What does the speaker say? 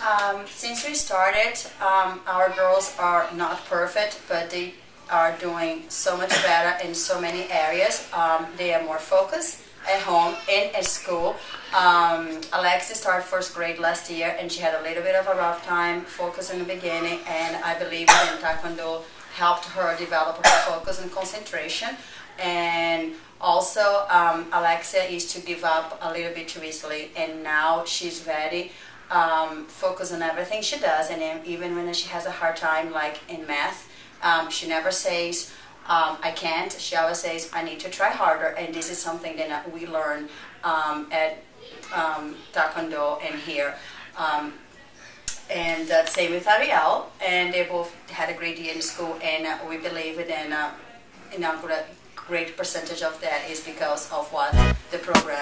Um, since we started, um, our girls are not perfect, but they are doing so much better in so many areas. Um, they are more focused at home and at school. Um, Alexia started first grade last year, and she had a little bit of a rough time, focus in the beginning, and I believe in Taekwondo helped her develop her focus and concentration. And also, um, Alexia used to give up a little bit too easily, and now she's very um, focused on everything she does. And even when she has a hard time, like in math, um, she never says, um, I can't. She always says, I need to try harder. And this is something that we learn um, at um, Taekwondo and here. And uh, same with Ariel. And they both had a great year in school. And uh, we believe in, uh, in a great percentage of that is because of what the program